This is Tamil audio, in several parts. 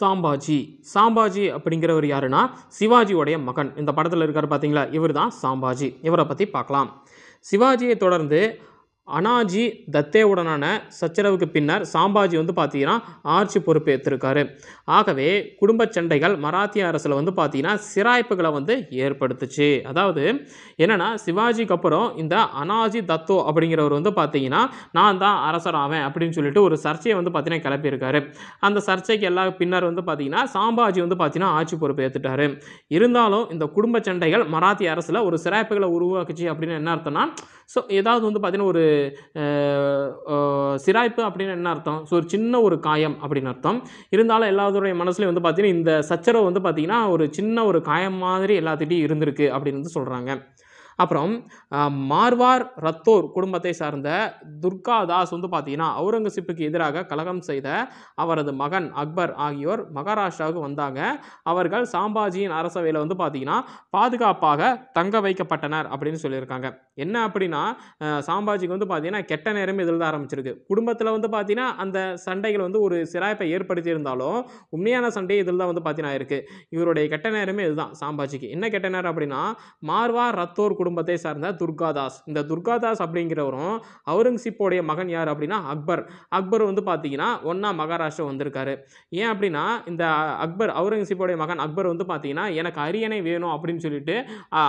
சாம்பாஜி. சாம்பாஜி அப்படிங்கிறவர் யாருன்னா? சிவாஜியோடைய மகன். இந்த படத்தில் இருக்கார் பார்த்தீங்களா இவர் தான் சாம்பாஜி. இவரை பற்றி பார்க்கலாம். சிவாஜியை தொடர்ந்து அனாஜி தத்தேவுடனான சச்சரவுக்கு பின்னர் சாம்பாஜி வந்து பார்த்தீங்கன்னா ஆட்சி பொறுப்பேற்றிருக்காரு. ஆகவே குடும்ப சண்டைகள் மராத்திய அரசில் வந்து பார்த்தீங்கன்னா சிராய்ப்புகளை வந்து ஏற்படுத்துச்சு. அதாவது என்னென்னா சிவாஜிக்கு அப்புறம் இந்த அனாஜி தத்தோ அப்படிங்கிறவர் வந்து பார்த்தீங்கன்னா நான் தான் அரசர் ஆவேன் அப்படின்னு சொல்லிட்டு ஒரு சர்ச்சையை வந்து பார்த்தீங்கன்னா கிளப்பியிருக்காரு. அந்த சர்ச்சைக்கு எல்லா பின்னர் வந்து பார்த்தீங்கன்னா சாம்பாஜி வந்து பார்த்தீங்கன்னா ஆட்சி பொறுப்பு ஏற்றுட்டாரு இருந்தாலும் இந்த குடும்ப சண்டைகள் மராத்திய அரசில் ஒரு சிராய்ப்புகளை உருவாக்குச்சு அப்படின்னு என்ன அர்த்தம்னா ஸோ ஏதாவது வந்து பார்த்தீங்கன்னா ஒரு சிராய்ப்பு அப்படின்னு என்ன அர்த்தம்? ஸோ ஒரு சின்ன ஒரு காயம் அப்படின்னு அர்த்தம். இருந்தாலும் எல்லாத்துடைய மனசுலையும் வந்து பார்த்தீங்கன்னா இந்த சச்சரவு வந்து பார்த்தீங்கன்னா ஒரு சின்ன ஒரு காயம் மாதிரி எல்லாத்திட்டையும் இருந்திருக்கு அப்படின்னு வந்து சொல்கிறாங்க அப்புறம் மார்வார் ரத்தோர் குடும்பத்தை சார்ந்த துர்கா தாஸ் வந்து பார்த்தீங்கன்னா அவுரங்கசீப்புக்கு எதிராக கலகம் செய்த அவரது மகன் அக்பர் ஆகியோர் மகாராஷ்டிராவுக்கு வந்தாங்க. அவர்கள் சாம்பாஜியின் அரசவையில் வந்து பார்த்தீங்கன்னா பாதுகாப்பாக தங்க வைக்கப்பட்டனர் அப்படின்னு சொல்லியிருக்காங்க. என்ன அப்படின்னா சாம்பாஜிக்கு வந்து பார்த்தீங்கன்னா கெட்ட நேரம் இதில் தான் ஆரம்பிச்சிருக்கு. குடும்பத்தில் வந்து பார்த்தீங்கன்னா அந்த சண்டைகள் வந்து ஒரு சிராய்ப்பை ஏற்படுத்தி இருந்தாலும் உண்மையான சண்டை இதில் தான் வந்து பார்த்தீங்கன்னா இருக்கு. இவருடைய கெட்ட நேரமே இதுதான் சாம்பாஜிக்கு. என்ன கெட்ட நேரம் அப்படின்னா மார்வார் ரத்தோர் குடும்பத்தை சார்ந்த துர்காதாஸ். இந்த துர்காதாஸ் அப்படிங்கிறவரும் அவுரங்கசீப்போடைய மகன் யார் அப்படின்னா அக்பர். அக்பர் வந்து பார்த்தீங்கன்னா ஒன்றா மகாராஷ்டிரா வந்திருக்காரு. ஏன் அப்படின்னா இந்த அக்பர் அவுரங்கசீப்போடைய மகன் அக்பர் வந்து பார்த்தீங்கன்னா எனக்கு அரியணை வேணும் அப்படின்னு சொல்லிட்டு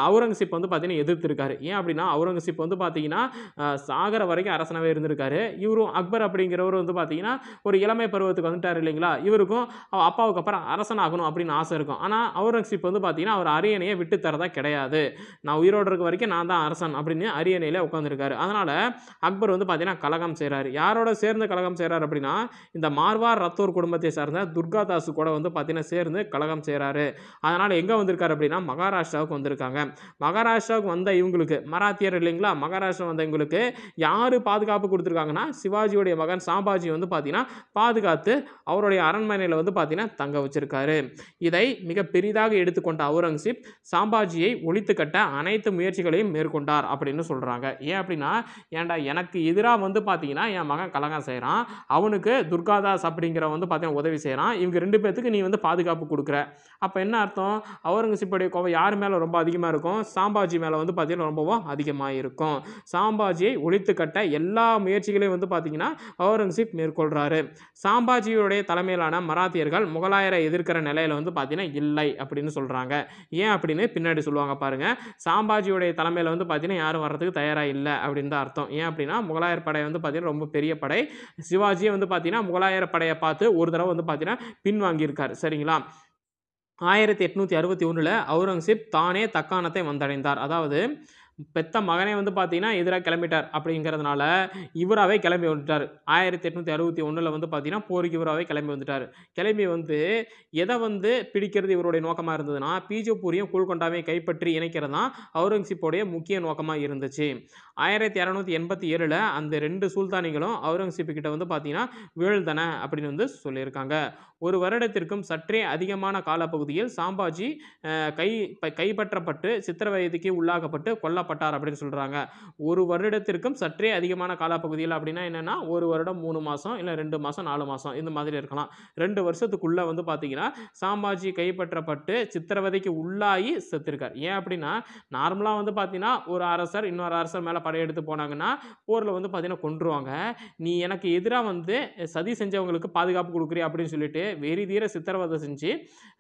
அவுரங்கசீப் வந்து பார்த்தீங்கன்னா எதிர்த்திருக்காரு. ஏன் அப்படின்னா அவுரங்கசீப் வந்து பார்த்தீங்கன்னா சாகர வரைக்கும் அரசனாகவே இருந்திருக்காரு. இவரும் அக்பர் அப்படிங்கிறவர் வந்து பார்த்தீங்கன்னா ஒரு இளமை பருவத்துக்கு வந்துட்டார் இல்லைங்களா? இவருக்கும் அப்பாவுக்கு அப்புறம் அரசனாகணும் அப்படின்னு ஆசை இருக்கும். ஆனால் அவுரங்கசீப் வந்து பார்த்தீங்கன்னா அவர் அரியணையை விட்டு தரதா கிடையாது. நான் உயிரோடு இருக்க வரைக்கும் நான் தான் அரசன் அப்படின்னு அரியணையில் உட்காந்துருக்காரு அதனால் அக்பர் வந்து பார்த்தீங்கன்னா கலகம் செய்கிறாரு யாரோட சேர்ந்து கலகம் செய்கிறாரு அப்படின்னா இந்த மார்வார் ரத்தோர் குடும்பத்தை சார்ந்த துர்காதாசு கூட வந்து பார்த்தீங்கன்னா சேர்ந்து கலகம் செய்கிறாரு அதனால் எங்கே வந்திருக்காரு அப்படின்னா மகாராஷ்டிராவுக்கு வந்திருக்காங்க. மகாராஷ்டிராவுக்கு வந்த இவங்களுக்கு மராத்தியர் இல்லைங்களா? மகாராஷ்டிரா வந்த இவங்களுக்கு யார் பாதுகாப்பு கொடுத்துருக்காங்கன்னா சிவாஜியுடைய மகன் சாம்பாஜி வந்து பார்த்தீங்கன்னா பாதுகாத்து அவருடைய அரண்மனையில் வந்து பார்த்தீங்கன்னா தங்க வச்சிருக்காரு. இதை மிக பெரிதாக எடுத்துக்கொண்ட அவுரங்கசீப் சாம்பாஜியை ஒழித்து கட்ட அனைத்து முயற்சிகளையும் மேற்கொண்டார் அப்படின்னு சொல்கிறாங்க ஏன் அப்படின்னா ஏன்டா எனக்கு எதிராக வந்து பார்த்தீங்கன்னா என் மகன் கலகம் செய்கிறான் அவனுக்கு துர்காதாஸ் அப்படிங்கிற வந்து பார்த்தீங்கன்னா உதவி செய்கிறான் இவங்க ரெண்டு பேர்த்துக்கு நீ வந்து பாதுகாப்பு கொடுக்குற. அப்போ என்ன அர்த்தம்? அவுரங்கசீப்புடைய கோவம் யார் மேலே ரொம்ப அதிகமாக இருக்கும்? சாம்பாஜி மேலே வந்து பார்த்தீங்கன்னா ரொம்பவும் அதிகமாக இருக்கும். சாம்பாஜியை ஒழித்து கட்ட எல்லா முயற்சிகளையும் வந்து பார்த்தீங்கன்னா அவுரங்கசீப் மேற்கொள்கிறாரு சாம்பாஜியுடைய தலைமையிலான மராத்தியர்கள் முகலாயரை எதிர்க்கிற நிலையில் வந்து பார்த்தீங்கன்னா இல்லை அப்படின்னு சொல்கிறாங்க ஏன் அப்படின்னு பின்னாடி சொல்லுவாங்க பாருங்க. சாம்பாஜியுடைய தலைமையில் வந்து பார்த்தீங்கன்னா யாரும் வர்றதுக்கு தயாராக இல்லை அப்படின்னு தான் அர்த்தம். ஏன் அப்படின்னா முகலாயர் படை வந்து பார்த்தீங்கன்னா ரொம்ப பெரிய படை. சிவாஜியை வந்து பார்த்தீங்கன்னா முகலாயர் படையை பார்த்து ஒரு தடவை வந்து பார்த்தீங்கன்னா பின்வாங்கியிருக்கார். சரிங்களா? ஆயிரத்தி எட்நூற்றி அறுபத்தி ஒன்றில் அவுரங்கசீப் தானே தக்காணத்தை வந்தடைந்தார். அதாவது பெத்த மகனே வந்து பார்த்தீங்கன்னா எதிராக கிளம்பிட்டார் அப்படிங்கிறதுனால இவராகவே கிளம்பி வந்துட்டார். ஆயிரத்தி எட்நூற்றி அறுபத்தி ஒன்றில் வந்து பார்த்தீங்கன்னா போருக்கு இவராகவே கிளம்பி வந்துட்டார். கிளம்பி வந்து எதை வந்து பிடிக்கிறது இவருடைய நோக்கமாக இருந்ததுன்னா பீஜப்பூரியும் கூழ்கொண்டாவையும் கைப்பற்றி இணைக்கிறது தான் அவுரங்கசீப்போடைய முக்கிய நோக்கமாக இருந்துச்சு. ஆயிரத்தி இரநூத்தி எண்பத்தி ஏழில் அந்த ரெண்டு சுல்தானிகளும் அவுரங்கசீப்கிட்ட வந்து பார்த்தீங்கன்னா வீழ்ந்தன அப்படின்னு வந்து சொல்லியிருக்காங்க. ஒரு வருடத்திற்கும் சற்றே அதிகமான காலப்பகுதியில் சாம்பாஜி கை ப- கைப்பற்றப்பட்டு சித்திரவதைக்கு உள்ளாக்கப்பட்டு கொல்லப்பட்டார் அப்படின்னு சொல்கிறாங்க ஒரு வருடத்திற்கும் சற்றே அதிகமான காலப்பகுதியில் அப்படின்னா என்னென்னா ஒரு வருடம் மூணு மாதம் இல்லை ரெண்டு மாதம் நாலு மாதம் இந்த மாதிரி இருக்கலாம். ரெண்டு வருஷத்துக்குள்ளே வந்து பார்த்தீங்கன்னா சாம்பாஜி கைப்பற்றப்பட்டு சித்திரவதைக்கு உள்ளாகி செத்துருக்கார். ஏன் அப்படின்னா நார்மலாக வந்து பார்த்தீங்கன்னா ஒரு அரசர் இன்னொரு அரசர் மேலே படையெடுத்து போனாங்கன்னா போரில் வந்து பார்த்தீங்கன்னா கொன்றுவாங்க. நீ எனக்கு எதிராக வந்து சதி செஞ்சவங்களுக்கு பாதுகாப்பு கொடுக்குறிய அப்படின்னு சொல்லிட்டு வெறி தீர சித்திரவதை செஞ்சு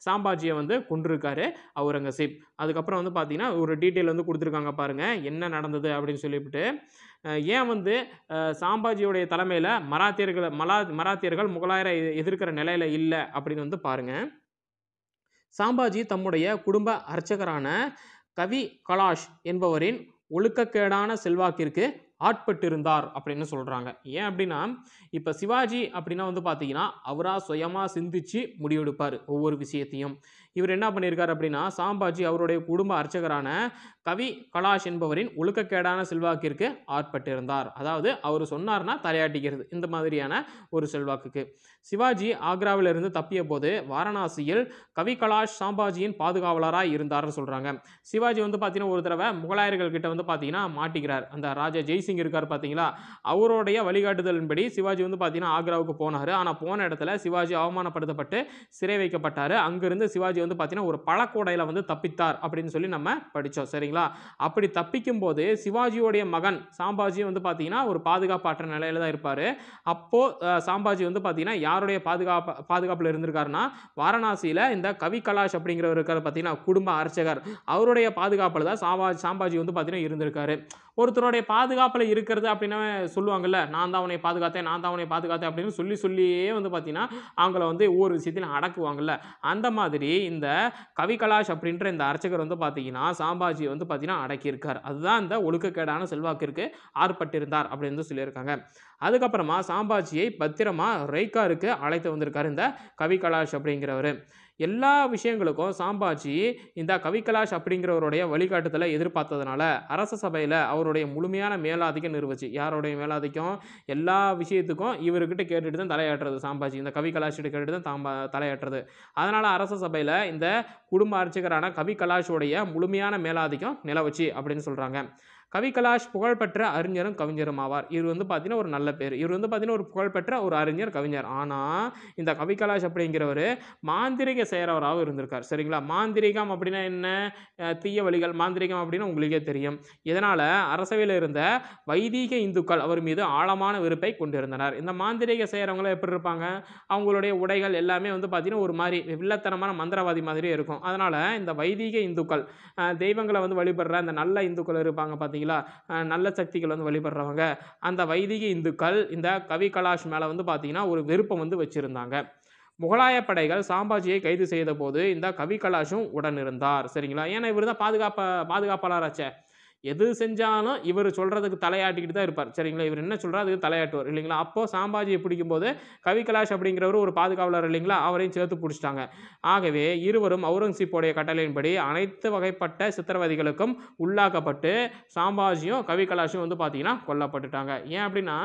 சாம்பாஜியை வந்து கொண்டிருக்காரு அவுரங்கசீப். அதுக்கப்புறம் வந்து பார்த்தீங்கன்னா ஒரு டீட்டெயில் வந்து கொடுத்துருக்காங்க பாருங்க என்ன நடந்தது அப்படின்னு சொல்லிவிட்டு ஏன் வந்து சாம்பாஜியுடைய தலைமையில் மராத்தியர்களை மலா மராத்தியர்கள் முகலாயரை எதிர்க்கிற நிலையில் இல்லை அப்படின்னு வந்து பாருங்க. சாம்பாஜி தம்முடைய குடும்ப அர்ச்சகரான கவி கலாஷ் என்பவரின் ஒழுக்கக்கேடான செல்வாக்கிற்கு ஆட்பட்டிருந்தார் அப்படின்னு சொல்கிறாங்க ஏன் அப்படின்னா இப்போ சிவாஜி அப்படின்னா வந்து பார்த்தீங்கன்னா அவராக சுயமாக சிந்திச்சு முடிவெடுப்பார் ஒவ்வொரு விஷயத்தையும். இவர் என்ன பண்ணியிருக்காரு அப்படின்னா சாம்பாஜி அவருடைய குடும்ப அர்ச்சகரான கவி கலாஷ் என்பவரின் ஒழுக்கக்கேடான செல்வாக்கிற்கு ஆட்பட்டிருந்தார். அதாவது அவர் சொன்னார்னா தலையாட்டிக்கிறது. இந்த மாதிரியான ஒரு செல்வாக்குக்கு. சிவாஜி ஆக்ராவிலிருந்து தப்பிய போது வாரணாசியில் கவி கலாஷ் சாம்பாஜியின் பாதுகாவலராக இருந்தார்னு சொல்கிறாங்க சிவாஜி வந்து பார்த்தீங்கன்னா ஒரு தடவை முகலாயர்கள் கிட்ட வந்து பார்த்தீங்கன்னா மாட்டிக்கிறார். அந்த ராஜா ஜெய் ஜெய்சிங் இருக்கார் பார்த்தீங்களா அவருடைய வழிகாட்டுதலின்படி சிவாஜி வந்து பார்த்தீங்கன்னா ஆக்ராவுக்கு போனார். ஆனால் போன இடத்துல சிவாஜி அவமானப்படுத்தப்பட்டு சிறை வைக்கப்பட்டார். அங்கிருந்து சிவாஜி வந்து பார்த்தீங்கன்னா ஒரு பழக்கூடையில் வந்து தப்பித்தார் அப்படின்னு சொல்லி நம்ம படித்தோம் சரிங்களா? அப்படி தப்பிக்கும் போது சிவாஜியோடைய மகன் சாம்பாஜி வந்து பார்த்தீங்கன்னா ஒரு பாதுகாப்பாற்ற நிலையில தான் இருப்பார். அப்போது சாம்பாஜி வந்து பார்த்தீங்கன்னா யாருடைய பாதுகாப்பு பாதுகாப்பில் இருந்திருக்காருன்னா வாரணாசியில் இந்த கவி கலாஷ் அப்படிங்கிறவர் இருக்கார் பார்த்தீங்கன்னா குடும்ப அர்ச்சகர். அவருடைய பாதுகாப்பில் தான் சாம்பாஜி சாம்பாஜி வந்து பார்த்தீங்கன்னா இருந்திருக்காரு. ஒருத்தருடைய பாதுகாப்பில் இருக்கிறது அப்படின்னு சொல்லுவாங்கல்ல நான் தான் அவனை பாதுகாத்தேன் நான் தான் அவனை பாதுகாத்தேன் அப்படின்னு சொல்லி சொல்லியே வந்து பார்த்தீங்கன்னா அவங்கள வந்து ஒவ்வொரு விஷயத்திலும் அடக்குவாங்கல்ல. அந்த மாதிரி இந்த கவி கலாஷ் அப்படின்ற இந்த அர்ச்சகர் வந்து பார்த்தீங்கன்னா சாம்பாஜியை வந்து பார்த்தீங்கன்னா அடக்கியிருக்கார். அதுதான் இந்த ஒழுக்கக்கேடான செல்வாக்கிற்கு ஆர்ப்பட்டிருந்தார் அப்படின்னு வந்து சொல்லியிருக்காங்க. அதுக்கப்புறமா சாம்பாஜியை பத்திரமா ரெய்காருக்கு அழைத்து வந்திருக்காரு இந்த கவி கலாஷ் அப்படிங்கிறவர். எல்லா விஷயங்களுக்கும் சாம்பாஜி இந்த கவிகலாஷ் அப்படிங்கிறவருடைய வழிகாட்டுதலை எதிர்பார்த்ததுனால அரச சபையில் அவருடைய முழுமையான மேலாதிக்கம் நிறுவச்சு. யாருடைய மேலாதிக்கம்? எல்லா விஷயத்துக்கும் இவர்கிட்ட கேட்டுட்டு தான் தலையாட்டுறது சாம்பாஜி. இந்த கவிகலாஷ்கிட்ட கேட்டுட்டு தான் தாம்பா தலையாட்டுறது. அதனால் அரச சபையில் இந்த குடும்ப அர்ச்சகரான கவிகலாஷுடைய முழுமையான மேலாதிக்கம் நிலவச்சு அப்படின்னு சொல்கிறாங்க கவி கலாஷ் புகழ்பெற்ற அறிஞரும் கவிஞரும் ஆவார். இவர் வந்து பார்த்தீங்கன்னா ஒரு நல்ல பேர். இவர் வந்து பார்த்தீங்கன்னா ஒரு புகழ்பெற்ற ஒரு அறிஞர் கவிஞர். ஆனால் இந்த கவி கலாஷ் அப்படிங்கிறவர் மாந்திரிக செய்கிறவராகவும் இருந்திருக்கார். சரிங்களா? மாந்திரிகம் அப்படின்னா என்ன? தீய வழிகள். மாந்திரிகம் அப்படின்னு உங்களுக்கே தெரியும். இதனால் அரசவையில் இருந்த வைதீக இந்துக்கள் அவர் மீது ஆழமான வெறுப்பை கொண்டிருந்தனர். இந்த மாந்திரிக செய்கிறவங்களும் எப்படி இருப்பாங்க? அவங்களுடைய உடைகள் எல்லாமே வந்து பார்த்தீங்கன்னா ஒரு மாதிரி வில்லத்தனமான மந்திரவாதி மாதிரி இருக்கும். அதனால் இந்த வைதீக இந்துக்கள் தெய்வங்களை வந்து வழிபடுற அந்த நல்ல இந்துக்கள் இருப்பாங்க பார்த்தீங்கன்னா பார்த்தீங்களா? நல்ல சக்திகள் வந்து வழிபடுறவங்க. அந்த வைதிக இந்துக்கள் இந்த கவி கலாஷ் மேலே வந்து பார்த்தீங்கன்னா ஒரு விருப்பம் வந்து வச்சுருந்தாங்க. முகலாய படைகள் சாம்பாஜியை கைது செய்த போது இந்த கவி கலாஷும் உடன் இருந்தார் சரிங்களா? ஏன்னா இவர் தான் பாதுகாப்ப பாதுகாப்பாளராச்சே. எது செஞ்சாலும் இவர் சொல்கிறதுக்கு தலையாட்டிக்கிட்டு தான் இருப்பார். சரிங்களா? இவர் என்ன சொல்கிறார் அதுக்கு தலையாட்டுவார் இல்லைங்களா? அப்போது சாம்பாஜியை பிடிக்கும்போது கவி கலாஷ் அப்படிங்கிறவர் ஒரு பாதுகாவலர் இல்லைங்களா? அவரையும் சேர்த்து பிடிச்சிட்டாங்க. ஆகவே இருவரும் அவுரங்கசீப்போடைய கட்டளையின்படி அனைத்து வகைப்பட்ட சித்திரவதைகளுக்கும் உள்ளாக்கப்பட்டு சாம்பாஜியும் கவி கலாஷும் வந்து பார்த்தீங்கன்னா கொல்லப்பட்டுட்டாங்க. ஏன் அப்படின்னா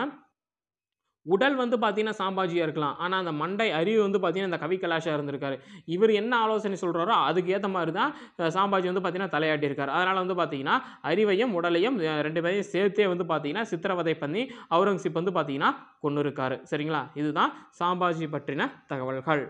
உடல் வந்து பார்த்தீங்கன்னா சாம்பாஜியாக இருக்கலாம். ஆனால் அந்த மண்டை அறிவு வந்து பார்த்தீங்கன்னா இந்த கவி கலாஷாக இருந்திருக்காரு. இவர் என்ன ஆலோசனை சொல்கிறாரோ அதுக்கு ஏற்ற மாதிரி தான் சாம்பாஜி வந்து பார்த்தீங்கன்னா தலையாட்டியிருக்கார். அதனால் வந்து பார்த்தீங்கன்னா அறிவையும் உடலையும் ரெண்டு பேரையும் சேர்த்தே வந்து பார்த்தீங்கன்னா சித்திரவதை பண்ணி அவுரங்கசீப் வந்து பார்த்தீங்கன்னா கொண்டு இருக்காரு சரிங்களா? இதுதான் சாம்பாஜி பற்றின தகவல்கள்.